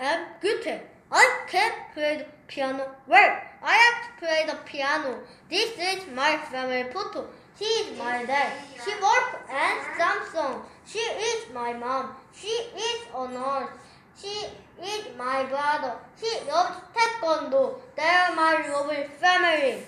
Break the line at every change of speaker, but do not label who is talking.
am Gyutae. I can play the piano well. I have to play the piano. This is my family photo. She is my dad. She works at Samsung. She is my mom. She is a nurse. She is my brother. He loves taekwondo. They are my lovely family.